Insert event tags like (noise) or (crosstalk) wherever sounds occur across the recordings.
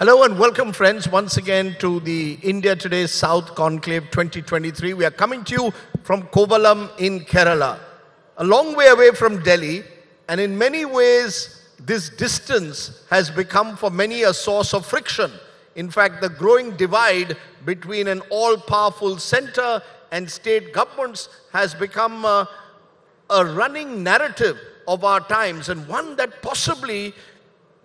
Hello and welcome, friends, once again to the India Today South Conclave 2023. We are coming to you from Kovalam in Kerala, a long way away from Delhi, and in many ways, this distance has become for many a source of friction. In fact, the growing divide between an all powerful center and state governments has become uh, a running narrative of our times and one that possibly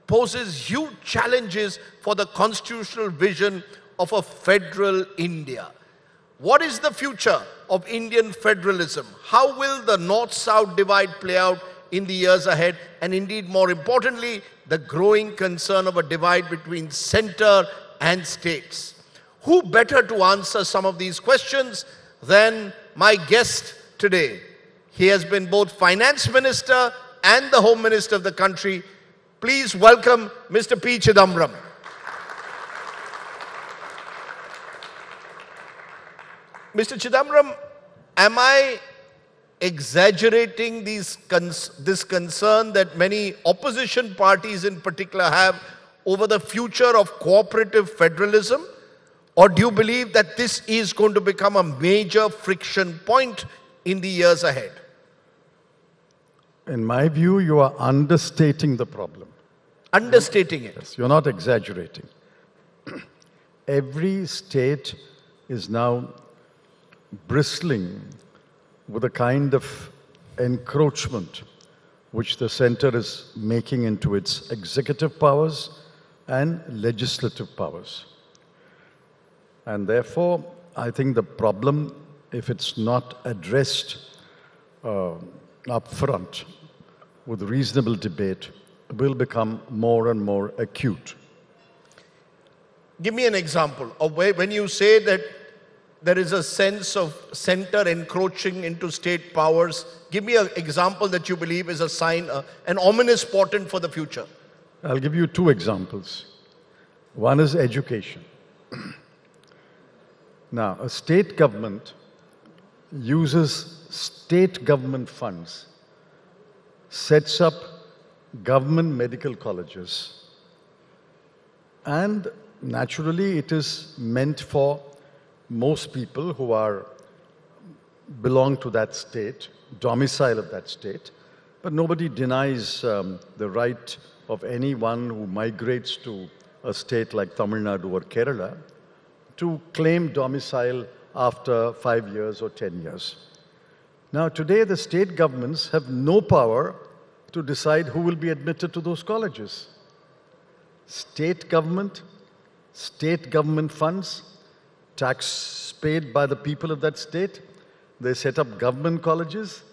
poses huge challenges for the constitutional vision of a federal India. What is the future of Indian federalism? How will the north-south divide play out in the years ahead? And indeed, more importantly, the growing concern of a divide between center and states. Who better to answer some of these questions than my guest today? He has been both finance minister and the home minister of the country, Please welcome Mr. P. Chidambaram. Mr. Chidambaram, am I exaggerating cons this concern that many opposition parties in particular have over the future of cooperative federalism? Or do you believe that this is going to become a major friction point in the years ahead? In my view, you are understating the problem. Understating it? Yes, you're not exaggerating. (clears throat) Every state is now bristling with a kind of encroachment which the center is making into its executive powers and legislative powers. And therefore, I think the problem, if it's not addressed uh, up front with reasonable debate, will become more and more acute. Give me an example of where, when you say that there is a sense of center encroaching into state powers. Give me an example that you believe is a sign, uh, an ominous portent for the future. I'll give you two examples. One is education. (clears throat) now, a state government uses state government funds, sets up government medical colleges, and naturally it is meant for most people who are belong to that state, domicile of that state, but nobody denies um, the right of anyone who migrates to a state like Tamil Nadu or Kerala to claim domicile after five years or ten years. Now, today the state governments have no power to decide who will be admitted to those colleges. State government, state government funds, tax paid by the people of that state, they set up government colleges,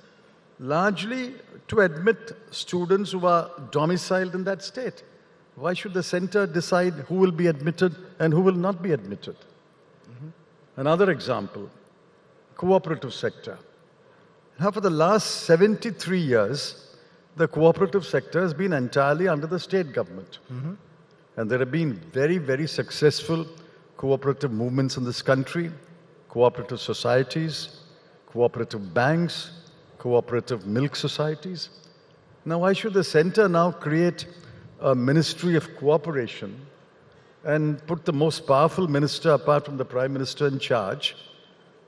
largely to admit students who are domiciled in that state. Why should the center decide who will be admitted and who will not be admitted? Mm -hmm. Another example, cooperative sector. Now, for the last 73 years, the cooperative sector has been entirely under the state government. Mm-hmm. And there have been very, very successful cooperative movements in this country, cooperative societies, cooperative banks, cooperative milk societies. Now, why should the center now create a ministry of cooperation and put the most powerful minister, apart from the prime minister, in charge?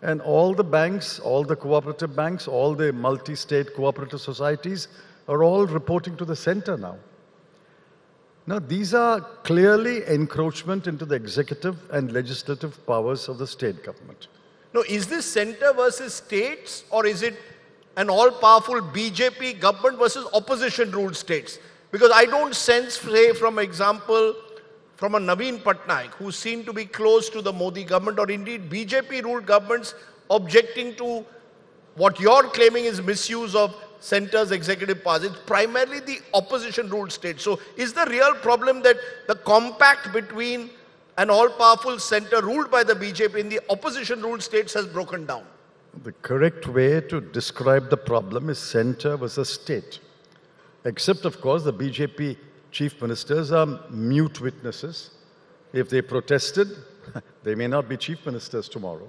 And all the banks, all the cooperative banks, all the multi state cooperative societies are all reporting to the center now. Now, these are clearly encroachment into the executive and legislative powers of the state government. Now, is this center versus states or is it an all-powerful BJP government versus opposition-ruled states? Because I don't sense, say, from example, from a Naveen Patnaik, who seemed to be close to the Modi government, or indeed BJP-ruled governments objecting to what you're claiming is misuse of center's executive powers. It's primarily the opposition ruled state. So is the real problem that the compact between an all-powerful center ruled by the BJP in the opposition ruled states has broken down? The correct way to describe the problem is center versus state. Except, of course, the BJP chief ministers are mute witnesses. If they protested, (laughs) they may not be chief ministers tomorrow.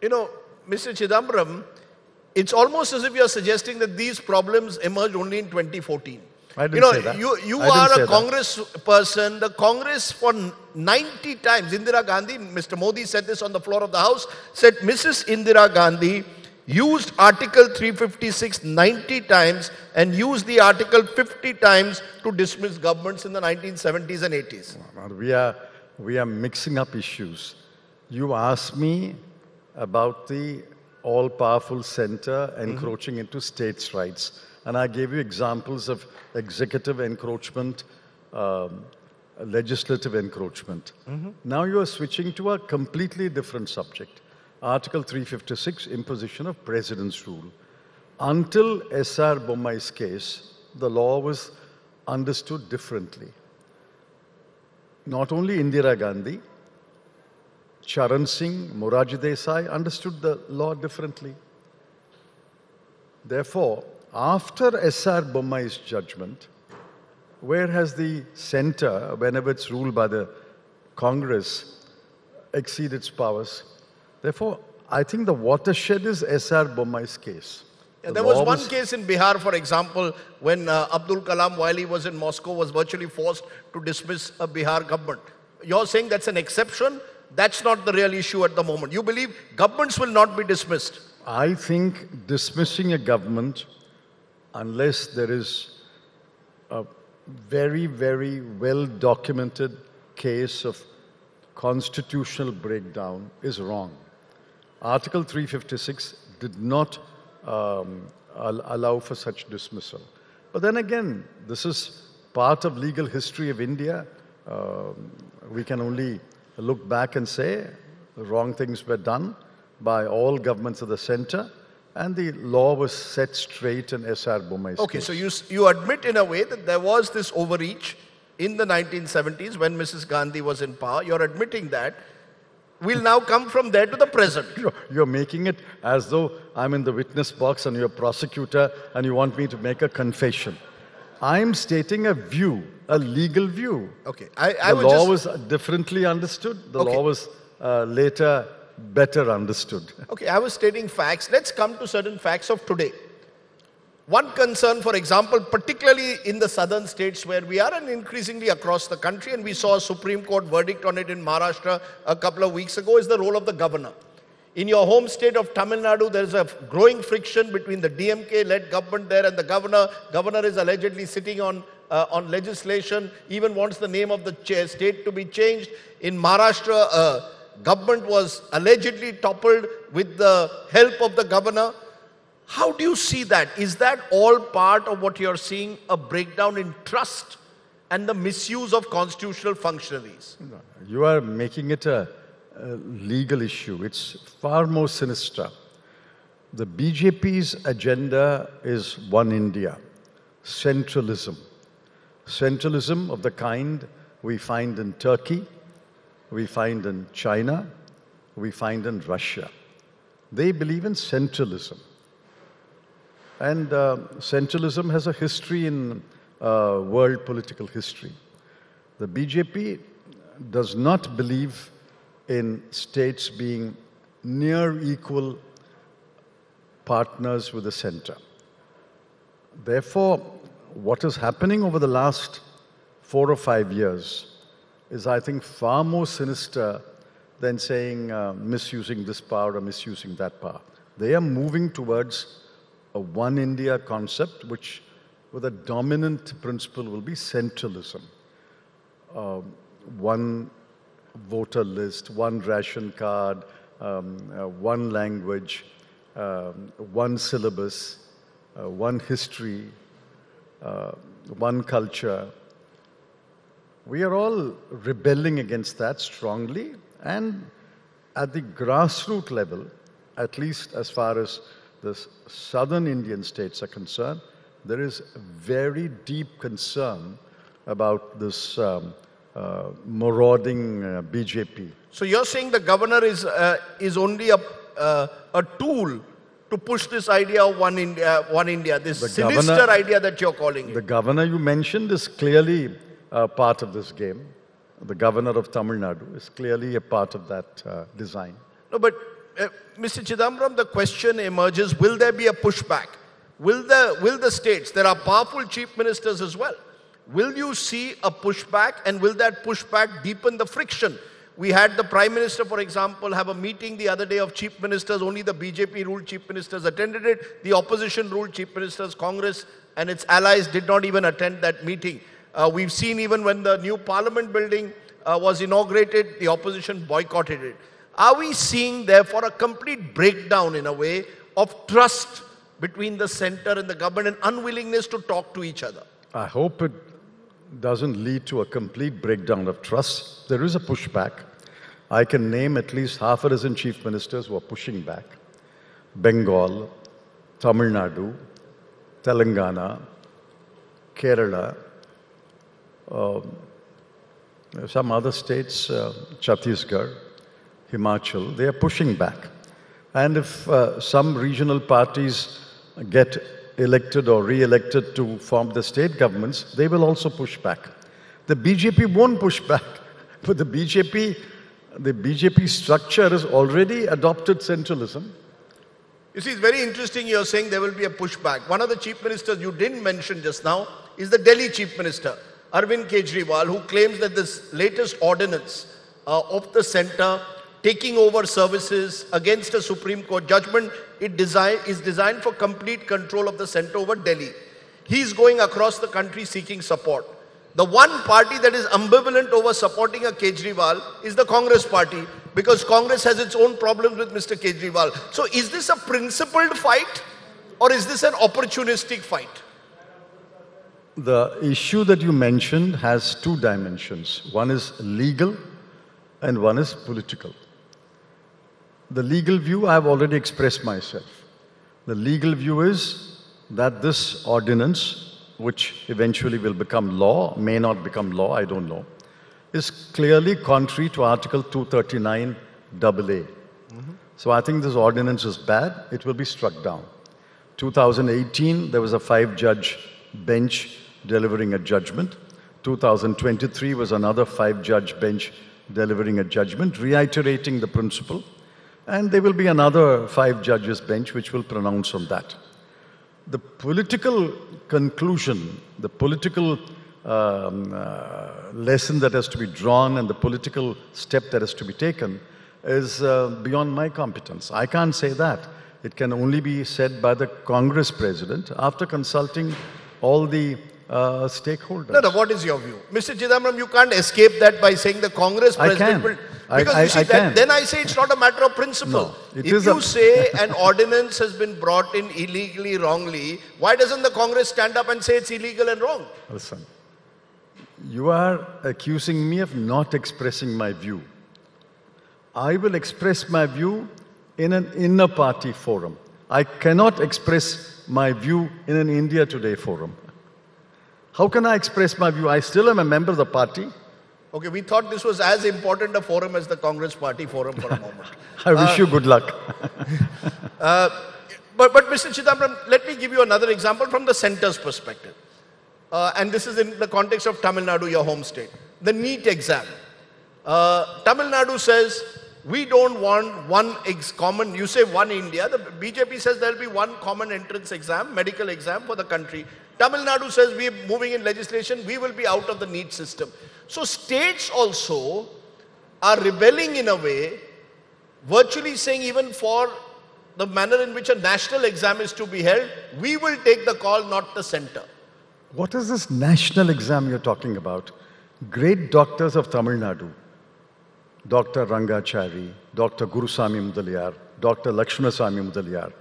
You know, Mr. Chidambaram, it's almost as if you're suggesting that these problems emerged only in 2014. I didn't you know, say that. you, you I are a that. Congress person. The Congress for 90 times, Indira Gandhi, Mr. Modi said this on the floor of the House, said Mrs. Indira Gandhi used Article 356 90 times and used the Article 50 times to dismiss governments in the 1970s and 80s. We are, we are mixing up issues. You asked me about the all powerful center encroaching into states' rights. And I gave you examples of executive encroachment, um, legislative encroachment. Now you are switching to a completely different subject. Article 356, imposition of president's rule. Until S.R. Bommai's case, the law was understood differently not only Indira Gandhi, Charan Singh, Morarji Desai understood the law differently. Therefore, after S.R. Bommai's judgment, where has the center, whenever it's ruled by the Congress, exceed its powers? Therefore, I think the watershed is S.R. Bommai's case. Yeah, The there was law one case in Bihar, for example, when uh, Abdul Kalam, while he was in Moscow, was virtually forced to dismiss a Bihar government. You're saying that's an exception? That's not the real issue at the moment. You believe governments will not be dismissed? I think dismissing a government, unless there is a very, very well documented case of constitutional breakdown, is wrong. Article 356 did not um, al- allow for such dismissal. But then again, this is part of legal history of India. Um, we can only look back and say the wrong things were done by all governments of the center, and the law was set straight in S.R. Bommai's Okay, case. so you, you admit in a way that there was this overreach in the 1970s when Mrs. Gandhi was in power. You're admitting that. We'll now come from there to the present. (laughs) You're, you're making it as though I'm in the witness box and you're a prosecutor and you want me to make a confession. I'm stating a view, a legal view. Okay, I, I the law just... was differently understood. The Okay. law was uh, later better understood. Okay, I was stating facts. Let's come to certain facts of today. One concern, for example, particularly in the southern states where we are and increasingly across the country, and we saw a Supreme Court verdict on it in Maharashtra a couple of weeks ago, is the role of the governor. In your home state of Tamil Nadu, there is a growing friction between the DMK-led government there and the governor. Governor is allegedly sitting on uh, on legislation, even wants the name of the state to be changed. In Maharashtra, uh, government was allegedly toppled with the help of the governor. How do you see that? Is that all part of what you're seeing, a breakdown in trust and the misuse of constitutional functionaries? You are making it a legal issue. It's far more sinister. The BJP's agenda is one India, centralism. Centralism of the kind we find in Turkey, we find in China, we find in Russia. They believe in centralism. And uh, centralism has a history in uh, world political history. The BJP does not believe in states being near equal partners with the center. Therefore, what is happening over the last four or five years is, I think, far more sinister than saying uh, misusing this power or misusing that power. They are moving towards a one India concept, which, with a dominant principle, will be centralism. Um, one voter list, one ration card, um, uh, one language, um, one syllabus, uh, one history, uh, one culture. We are all rebelling against that strongly, and at the grassroots level, at least as far as the southern Indian states are concerned, there is very deep concern about this um, uh, marauding uh, BJP. So you're saying the governor is, uh, is only a, uh, a tool to push this idea of one India, one India this The sinister governor- idea that you're calling it. The governor you mentioned is clearly uh, part of this game. The governor of Tamil Nadu is clearly a part of that uh, design. No, but uh, Mr. Chidambaram, the question emerges will there be a pushback? will the, will the states, there are powerful chief ministers as well, will you see a pushback and will that pushback deepen the friction? We had the Prime Minister, for example, have a meeting the other day of chief ministers. Only the BJP ruled chief ministers attended it. The opposition ruled chief ministers, Congress and its allies did not even attend that meeting. Uh, we've seen even when the new parliament building uh, was inaugurated, the opposition boycotted it. Are we seeing, therefore, a complete breakdown in a way of trust between the center and the government and unwillingness to talk to each other? I hope it doesn't lead to a complete breakdown of trust. There is a pushback. I can name at least half a dozen chief ministers who are pushing back Bengal, Tamil Nadu, Telangana, Kerala, um, some other states, uh, Chhattisgarh, Himachal, they are pushing back. And if uh, some regional parties get elected or re-elected to form the state governments, they will also push back. The BJP won't push back, (laughs) but the BJP, the BJP structure has already adopted centralism. You see, it's very interesting you're saying there will be a pushback. One of the chief ministers you didn't mention just now is the Delhi chief minister, Arvind Kejriwal, who claims that this latest ordinance uh, of the center taking over services against a Supreme Court judgment it design, is designed for complete control of the center over Delhi. He's going across the country seeking support. The one party that is ambivalent over supporting a Kejriwal is the Congress party because Congress has its own problems with Mr. Kejriwal. So is this a principled fight or is this an opportunistic fight? The issue that you mentioned has two dimensions. One is legal and one is political. The legal view, I have already expressed myself. The legal view is that this ordinance, which eventually will become law, may not become law, I don't know, is clearly contrary to Article 239 AA. Mm-hmm. So I think this ordinance is bad, it will be struck down. 2018, there was a five judge bench delivering a judgment. 2023 was another five judge bench delivering a judgment, reiterating the principle and there will be another five judges bench which will pronounce on that. The political conclusion, the political um, uh, lesson that has to be drawn and the political step that has to be taken is uh, beyond my competence. I can't say that. It can only be said by the Congress president after consulting all the uh, stakeholders. No, no, what is your view? Mr. Chidambaram, you can't escape that by saying the Congress president will because I, I, you see, that, then I say it's not a matter of principle. No, if you a... say an ordinance has been brought in illegally, wrongly, why doesn't the Congress stand up and say it's illegal and wrong? Listen, you are accusing me of not expressing my view. I will express my view in an inner party forum. I cannot express my view in an India Today forum. How can I express my view? I still am a member of the party. Okay, we thought this was as important a forum as the Congress Party forum for a moment. (laughs) I wish uh, you good luck. (laughs) uh, but, but Mr. Chidambaram, let me give you another example from the center's perspective. Uh, and this is in the context of Tamil Nadu, your home state. The NEET exam. Uh, Tamil Nadu says, we don't want one common, you say one India. The BJP says there will be one common entrance exam, medical exam for the country. Tamil Nadu says we are moving in legislation, we will be out of the NEET system. So states also are rebelling in a way, virtually saying even for the manner in which a national exam is to be held, we will take the call, not the center. What is this national exam you're talking about? Great doctors of Tamil Nadu, Dr. Rangachari, Dr. Gurusamy Mudaliar, Dr. Lakshmanaswamy Mudaliar,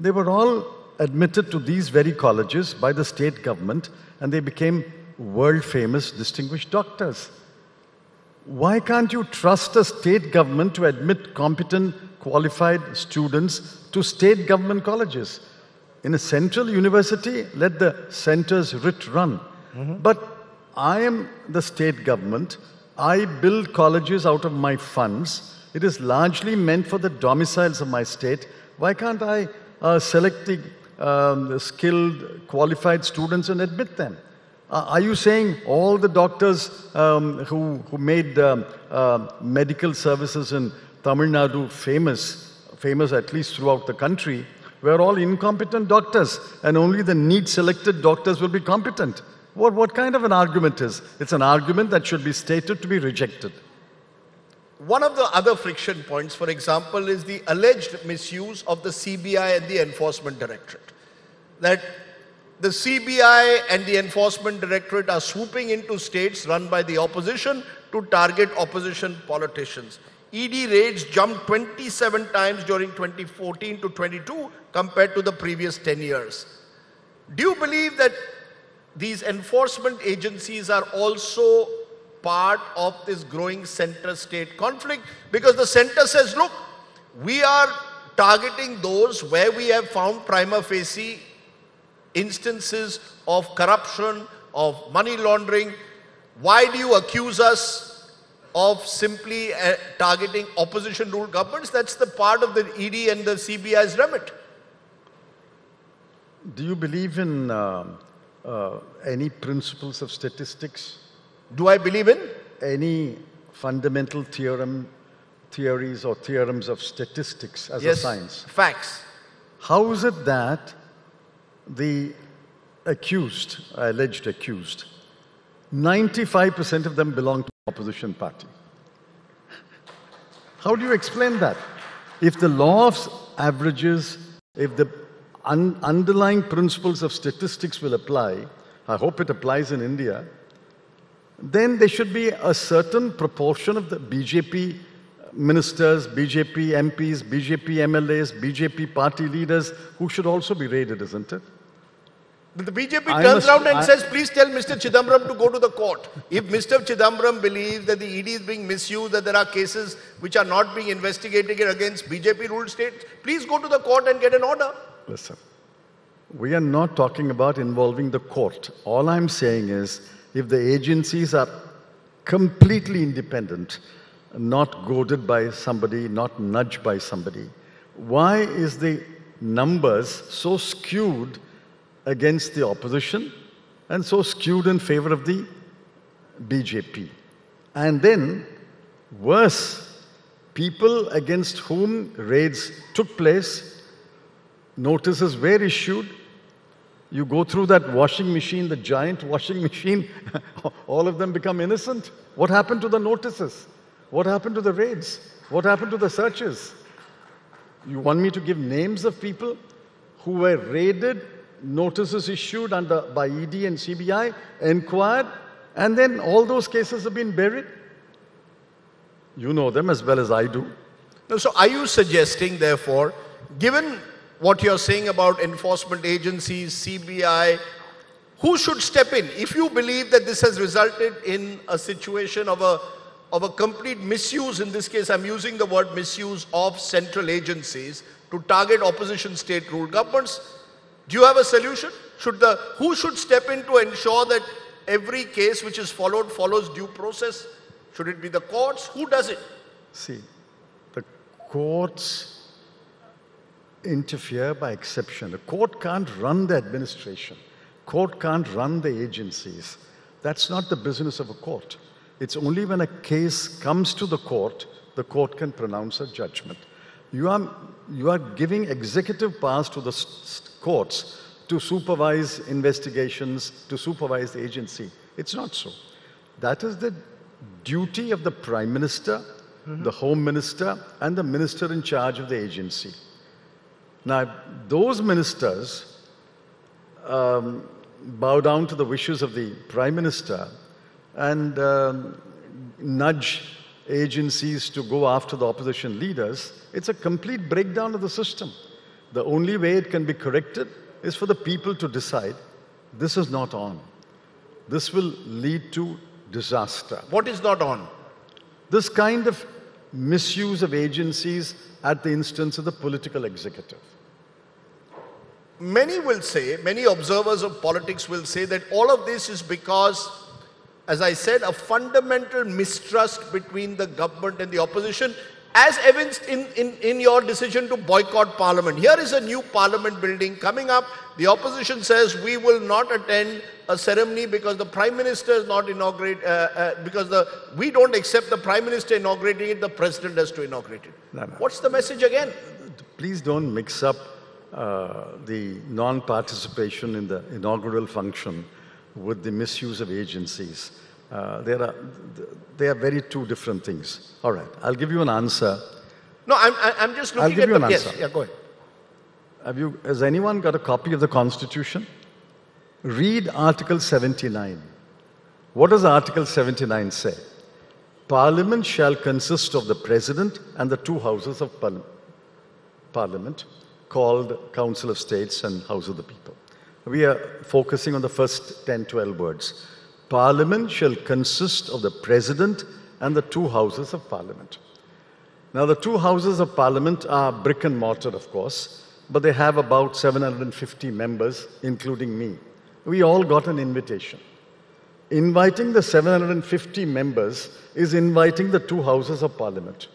they were all admitted to these very colleges by the state government and they became world famous distinguished doctors. Why can't you trust a state government to admit competent, qualified students to state government colleges? In a central university, let the centers writ run. Mm-hmm. But I am the state government. I build colleges out of my funds. It is largely meant for the domiciles of my state. Why can't I uh, select the um, skilled, qualified students and admit them? Uh, are you saying all the doctors um, who, who made um, uh, medical services in Tamil Nadu famous, famous at least throughout the country, were all incompetent doctors and only the NEET selected doctors will be competent. What, what kind of an argument is? It's an argument that should be stated to be rejected. One of the other friction points, for example, is the alleged misuse of the CBI and the Enforcement Directorate. That the CBI and the Enforcement Directorate are swooping into states run by the opposition to target opposition politicians. ED raids jumped 27 times during 2014 to 22 compared to the previous 10 years. Do you believe that these enforcement agencies are also part of this growing center state conflict because the center says, look, we are targeting those where we have found prima facie instances of corruption, of money laundering. Why do you accuse us of simply uh, targeting opposition ruled governments? That's the part of the ED and the CBI's remit. Do you believe in uh, uh, any principles of statistics? Do I believe in? Any fundamental theorem, theories or theorems of statistics as yes, a science? Facts. How is it that the accused, alleged accused, 95% of them belong to the opposition party? How do you explain that? If the law of averages, if the un underlying principles of statistics will apply, I hope it applies in India, then there should be a certain proportion of the BJP ministers, BJP MPs, BJP MLAs, BJP party leaders who should also be raided, isn't it? The BJP I turns must, around and I, says, please tell Mr. Chidambaram to go to the court. If Mr. Chidambaram believes that the ED is being misused, that there are cases which are not being investigated against BJP ruled states, please go to the court and get an order. Listen, we are not talking about involving the court. All I'm saying is if the agencies are completely independent, not goaded by somebody, not nudged by somebody, why is the numbers so skewed against the opposition and so skewed in favor of the BJP? And then, worse, people against whom raids took place notices were issued. You go through that washing machine, the giant washing machine, (laughs) all of them become innocent. What happened to the notices? What happened to the raids? What happened to the searches? You want me to give names of people who were raided, notices issued under, by ED and CBI, inquired, and then all those cases have been buried? You know them as well as I do. so are you suggesting, therefore, given what you're saying about enforcement agencies, CBI, who should step in? If you believe that this has resulted in a situation of a, of a complete misuse, in this case I'm using the word misuse of central agencies to target opposition state ruled governments, do you have a solution? Should the, who should step in to ensure that every case which is followed follows due process? Should it be the courts? Who does it? See, the courts interfere by exception. A court can't run the administration. Court can't run the agencies. That's not the business of a court. It's only when a case comes to the court, the court can pronounce a judgment. You are, you are giving executive powers to the courts to supervise investigations, to supervise the agency. It's not so. That is the duty of the Prime Minister, mm -hmm. the Home Minister, and the Minister in charge of the agency. Now, those ministers um, bow down to the wishes of the Prime Minister and um, nudge agencies to go after the opposition leaders. It's a complete breakdown of the system. The only way it can be corrected is for the people to decide this is not on. This will lead to disaster. What is not on? This kind of misuse of agencies at the instance of the political executive. Many will say, many observers of politics will say that all of this is because, as I said, a fundamental mistrust between the government and the opposition, as evinced in, in, in your decision to boycott parliament. Here is a new parliament building coming up. The opposition says we will not attend a ceremony because the prime minister is not inaugurate, uh, uh, because the, we don't accept the prime minister inaugurating it, the president has to inaugurate it. No, no. What's the message again? Please don't mix up the non participation in the inaugural function with the misuse of agencies. Uh, there are, they are very two different things. All right, I'll give you an answer. No, I'm, I'm just looking I'll give at you the. an Yes, answer. yeah, go ahead. Have you, has anyone got a copy of the Constitution? Read Article 79. What does Article 79 say? Parliament shall consist of the President and the two houses of Parliament. Parliament called Council of States and House of the People. We are focusing on the first 10, 12 words. Parliament shall consist of the President and the two houses of Parliament. Now, the two houses of Parliament are brick and mortar, of course, but they have about 750 members, including me. We all got an invitation. Inviting the 750 members is inviting the two houses of Parliament.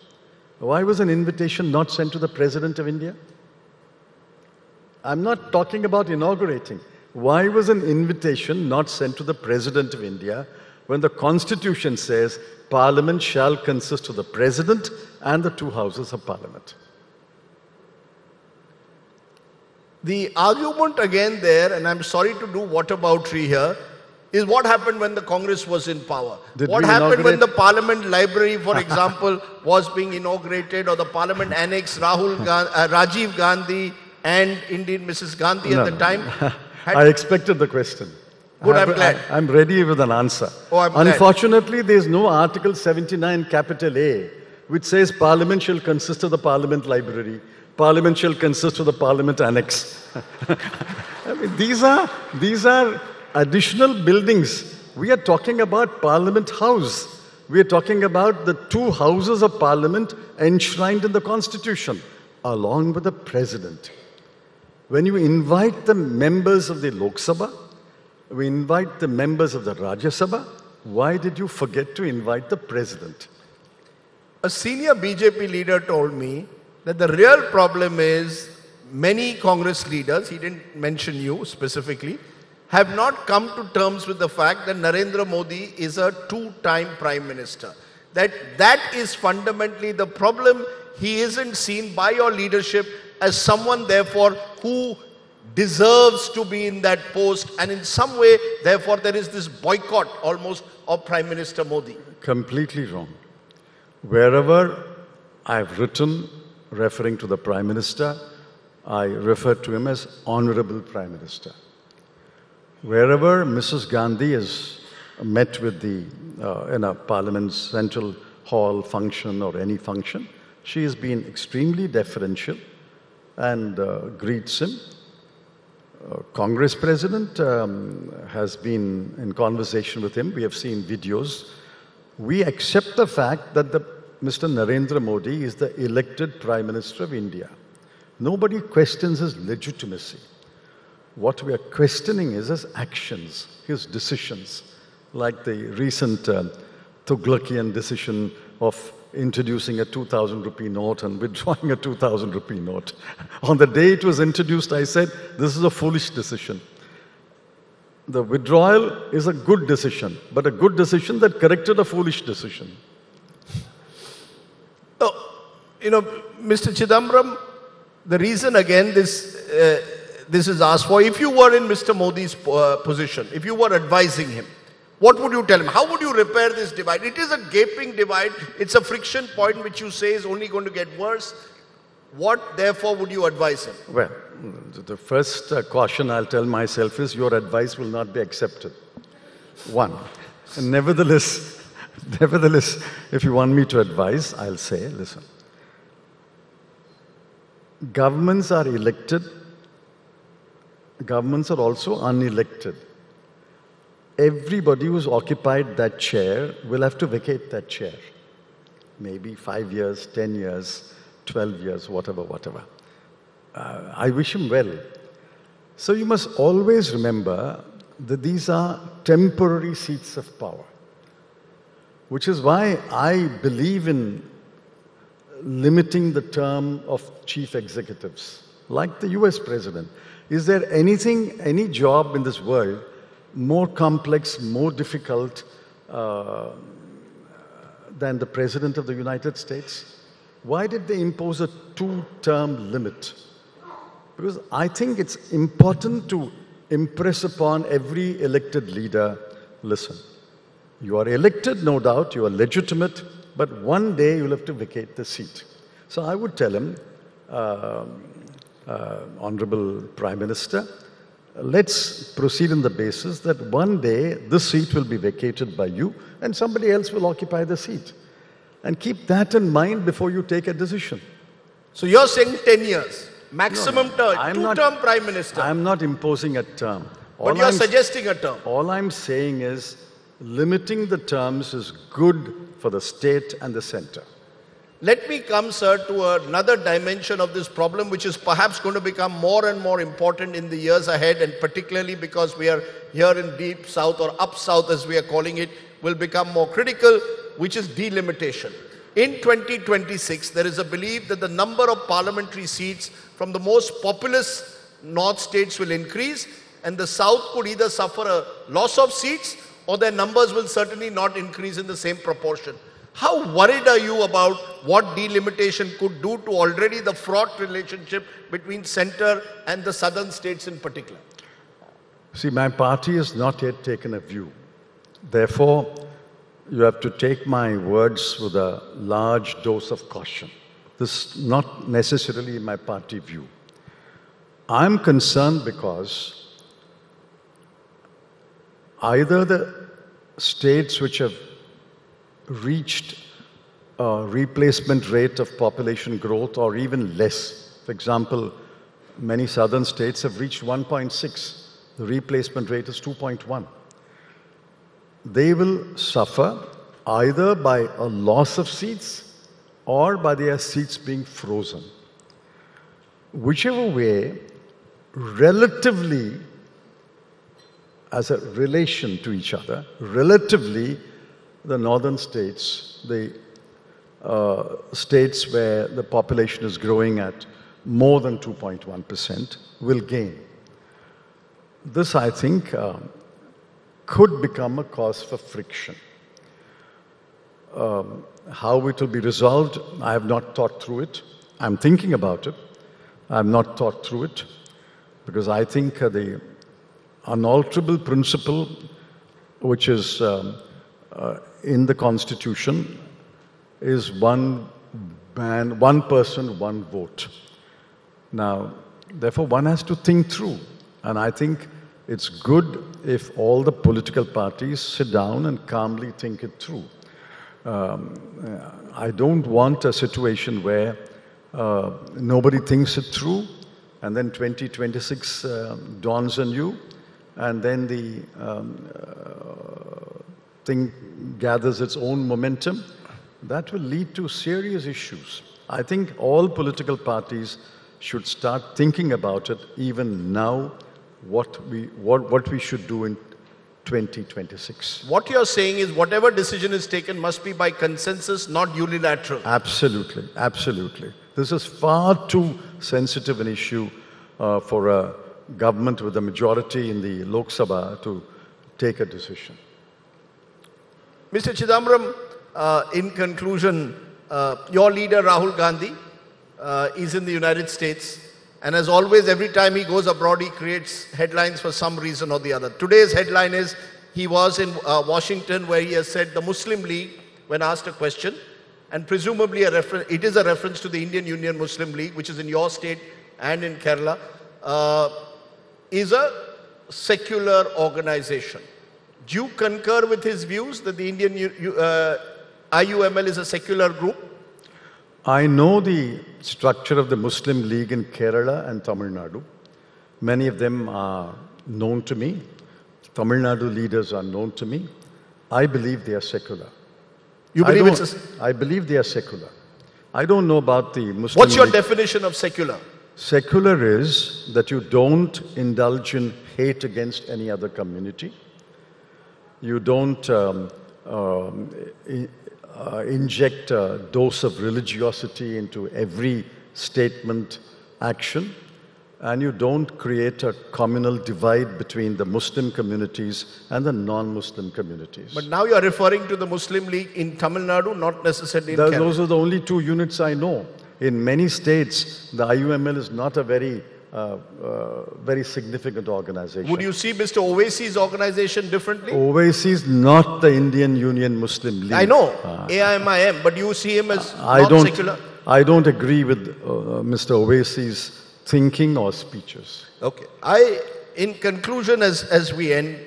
Why was an invitation not sent to the President of India? I'm not talking about inaugurating. Why was an invitation not sent to the President of India when the Constitution says Parliament shall consist of the President and the two houses of Parliament? The argument again there, and I'm sorry to do whataboutery here, is what happened when the Congress was in power. Did what happened when the Parliament Library, for (laughs) example, was being inaugurated, or the Parliament Annex, Rahul Gan- uh, Rajiv Gandhi and indeed Mrs. Gandhi No, at the no. time. (laughs) had- I expected the question. Good, I'm I- glad. I, am ready with an answer. Oh, I'm glad. Unfortunately, there's no Article 79, capital A, which says Parliament shall consist of the Parliament Library, Parliament shall consist of the Parliament Annex. (laughs) I mean, these are, these are additional buildings. We are talking about Parliament House. We are talking about the two houses of Parliament enshrined in the Constitution, along with the President. When you invite the members of the Lok Sabha, we invite the members of the Rajya Sabha, why did you forget to invite the President? A senior BJP leader told me that the real problem is many Congress leaders, he didn't mention you specifically, have not come to terms with the fact that Narendra Modi is a two-time prime minister. That that is fundamentally the problem. He isn't seen by your leadership as someone, therefore, who deserves to be in that post, and in some way, therefore, there is this boycott almost of Prime Minister Modi. Completely wrong. Wherever I've written referring to the Prime Minister, I refer to him as Honorable Prime Minister. Wherever Mrs. Gandhi is met with the, uh, in a Parliament's Central Hall function or any function, she has been extremely deferential and uh, greets him. Uh, Congress President um, has been in conversation with him. We have seen videos. We accept the fact that the, Mr. Narendra Modi is the elected Prime Minister of India. Nobody questions his legitimacy. What we are questioning is his actions, his decisions, like the recent uh, decision of introducing a 2000 rupee note and withdrawing a 2000 rupee note. (laughs) On the day it was introduced, I said, This is a foolish decision. The withdrawal is a good decision, but a good decision that corrected a foolish decision. Oh, you know, Mr. Chidambaram, the reason again this, uh, this is asked for, if you were in Mr. Modi's uh, position, if you were advising him, what would you tell him? How would you repair this divide? It is a gaping divide. It's a friction point which you say is only going to get worse. What, therefore, would you advise him? Well, the first uh, caution I'll tell myself is your advice will not be accepted. One. And nevertheless, (laughs) nevertheless, if you want me to advise, I'll say, listen. Governments are elected, governments are also unelected. Everybody who's occupied that chair will have to vacate that chair. Maybe five years, 10 years, 12 years, whatever, whatever. Uh, I wish him well. So you must always remember that these are temporary seats of power, which is why I believe in limiting the term of chief executives, like the US president. Is there anything, any job in this world more complex, more difficult uh, than the president of the United States? Why did they impose a two term limit? Because I think it's important to impress upon every elected leader listen, you are elected, no doubt, you are legitimate, but one day you'll have to vacate the seat. So I would tell him, uh, uh, Honorable Prime Minister, let's proceed on the basis that one day this seat will be vacated by you and somebody else will occupy the seat. And keep that in mind before you take a decision. So you're saying 10 years, maximum No, term, I'm two not- term prime minister. I'm not imposing a term. but you're I'm, suggesting a term. all I'm saying is limiting the terms is good for the state and the center. Let me come, sir, to another dimension of this problem, which is perhaps going to become more and more important in the years ahead, and particularly because we are here in deep south or up south, as we are calling it, will become more critical, which is delimitation. In 2026, there is a belief that the number of parliamentary seats from the most populous north states will increase, and the south could either suffer a loss of seats or their numbers will certainly not increase in the same proportion. How worried are you about what delimitation could do to already the fraught relationship between center and the southern states in particular? See, my party has not yet taken a view. Therefore, you have to take my words with a large dose of caution. This is not necessarily my party view. I'm concerned because either the states which have reached a replacement rate of population growth or even less. For example, many southern states have reached 1.6. The replacement rate is 2.1. They will suffer either by a loss of seats or by their seats being frozen. Whichever way, relatively, as a relation to each other, relatively, the northern states, the uh, states where the population is growing at more than 2.1%, will gain. This, I think, um, could become a cause for friction. Um, how it will be resolved, I have not thought through it. I'm thinking about it. I have not thought through it because I think uh, the unalterable principle, which is um, uh, in the Constitution, is one man, one person, one vote. Now, therefore, one has to think through. And I think it's good if all the political parties sit down and calmly think it through. Um, I don't want a situation where uh, nobody thinks it through, and then 2026 uh, dawns on you, and then the um, uh, thing gathers its own momentum. That will lead to serious issues. I think all political parties should start thinking about it even now, what we, what, what we should do in 2026. What you're saying is whatever decision is taken must be by consensus, not unilateral. Absolutely, absolutely. This is far too sensitive an issue uh, for a government with a majority in the Lok Sabha to take a decision. Mr. Chidambaram, uh, in conclusion, uh, your leader Rahul Gandhi uh, is in the United States, and as always, every time he goes abroad, he creates headlines for some reason or the other. Today's headline is he was in uh, Washington, where he has said the Muslim League, when asked a question, and presumably a refer- it is a reference to the Indian Union Muslim League, which is in your state and in Kerala, uh, is a secular organization. Do you concur with his views that the Indian uh, IUML is a secular group? I know the structure of the Muslim League in Kerala and Tamil Nadu. Many of them are known to me. Tamil Nadu leaders are known to me. I believe they are secular. You I believe don't- it's a, I believe they are secular. I don't know about the Muslim What's your League. definition of secular? Secular is that you don't indulge in hate against any other community. You don't um, um, uh, inject a dose of religiosity into every statement, action, and you don't create a communal divide between the Muslim communities and the non-Muslim communities. But now you are referring to the Muslim League in Tamil Nadu, not necessarily in. Those are the only two units I know. In many states, the IUML is not a very uh, uh, very significant organization. Would you see Mr. Owaisi's organization differently? Owaisi is not the Indian Union Muslim League. I know, AIMIM, but you see him as I not don't, secular? I don't agree with uh, Mr. Owaisi's thinking or speeches. Okay. I, in conclusion, as, as we end,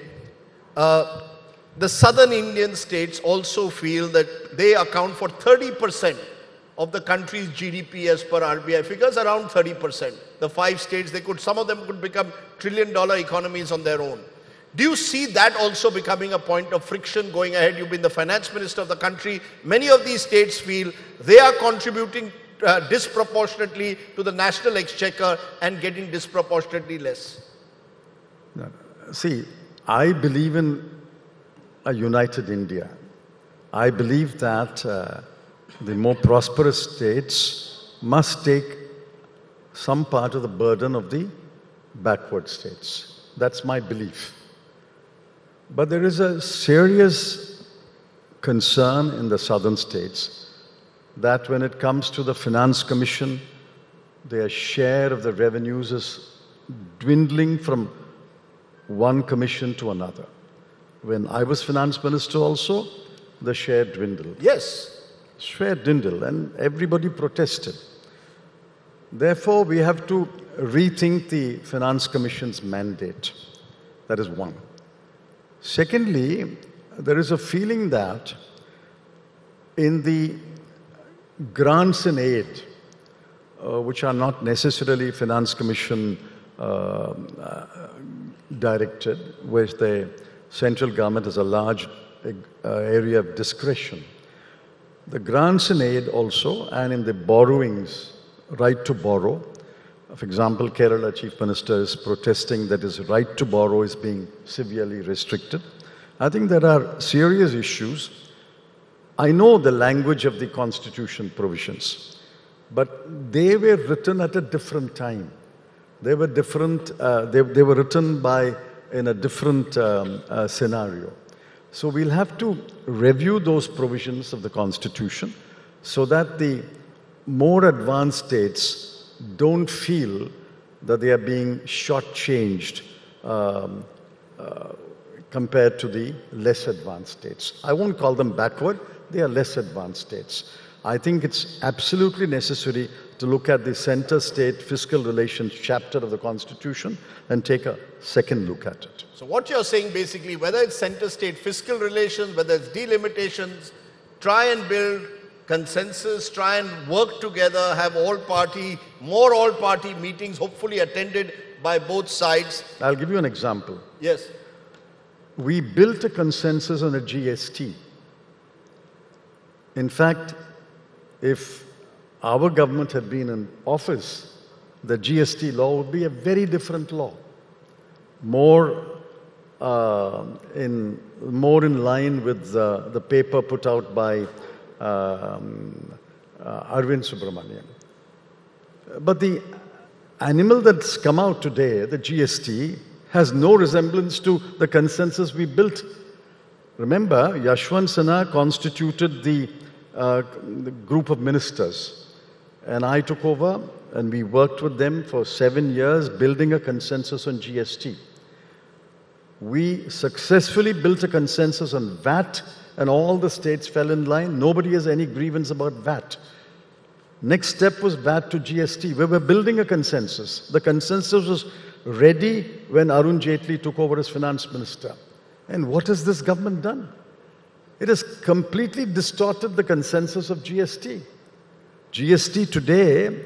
uh, the southern Indian states also feel that they account for 30% of the country's GDP as per RBI figures, around 30%. The five states, they could, some of them could become trillion dollar economies on their own. Do you see that also becoming a point of friction going ahead? You've been the finance minister of the country. Many of these states feel they are contributing uh, disproportionately to the national exchequer and getting disproportionately less. See, I believe in a united India. I believe that uh, the more prosperous states must take some part of the burden of the backward states. That's my belief. But there is a serious concern in the southern states that when it comes to the finance commission, their share of the revenues is dwindling from one commission to another. When I was finance minister also, the share dwindled. Yes. Share dwindled and everybody protested. Therefore, we have to rethink the finance commission's mandate. That is one. Secondly, there is a feeling that in the grants and aid, uh, which are not necessarily finance commission uh, uh, directed, where the central government has a large uh, area of discretion. The grants and aid also, and in the borrowings, right to borrow. For example, Kerala Chief Minister is protesting that his right to borrow is being severely restricted. I think there are serious issues. I know the language of the Constitution provisions, but they were written at a different time. They were different, uh, they, they were written by in a different um, uh, scenario. So we'll have to review those provisions of the Constitution so that the more advanced states don't feel that they are being shortchanged um, uh, compared to the less advanced states. I won't call them backward, they are less advanced states. I think it's absolutely necessary to look at the center state fiscal relations chapter of the Constitution and take a second look at it. So, what you're saying basically, whether it's center state fiscal relations, whether it's delimitations, try and build consensus, try and work together, have all party, more all party meetings, hopefully attended by both sides. I'll give you an example. Yes. We built a consensus on a GST. In fact, if our government had been in office, the GST law would be a very different law, more uh, in more in line with the, the paper put out by um, uh, Arvind Subramanian. But the animal that's come out today, the GST, has no resemblance to the consensus we built. Remember, Yashwant Sinha constituted the, uh, the group of ministers, and I took over, and we worked with them for seven years, building a consensus on GST. We successfully built a consensus on VAT, and all the states fell in line. Nobody has any grievance about VAT. Next step was VAT to GST. We were building a consensus. The consensus was ready when Arun Jaitley took over as finance minister. And what has this government done? It has completely distorted the consensus of GST. GST today,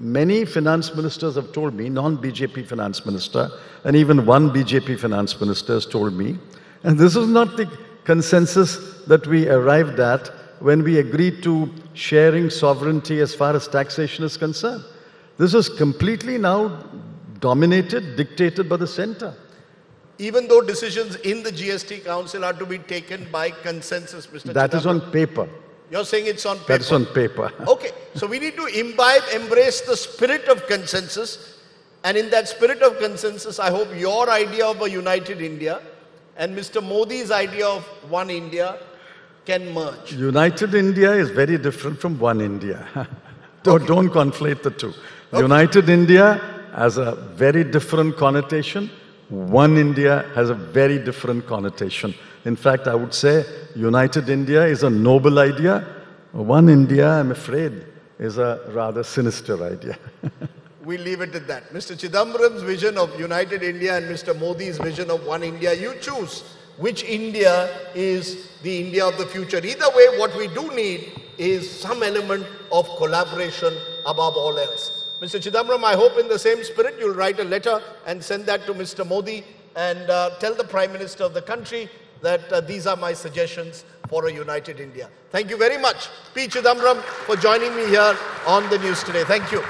many finance ministers have told me, non BJP finance minister, and even one BJP finance minister has told me, and this is not the consensus that we arrived at when we agreed to sharing sovereignty as far as taxation is concerned. This is completely now dominated, dictated by the center. Even though decisions in the GST Council are to be taken by consensus, Mr. That is on paper. You're saying it's on paper. That is on paper. (laughs) Okay, so we need to imbibe, embrace the spirit of consensus. And in that spirit of consensus, I hope your idea of a united India and Mr. Modi's idea of one India can merge. United India is very different from one India. (laughs) don't, don't conflate the two. United India has a very different connotation. One India has a very different connotation. In fact, I would say United India is a noble idea. One India, I'm afraid, is a rather sinister idea. (laughs) we leave it at that. Mr. Chidambaram's vision of United India and Mr. Modi's vision of One India, you choose which India is the India of the future. Either way, what we do need is some element of collaboration above all else. Mr. Chidambaram, I hope in the same spirit you'll write a letter and send that to Mr. Modi and uh, tell the Prime Minister of the country that uh, these are my suggestions for a united India. Thank you very much, P. Chidambaram, for joining me here on the news today. Thank you.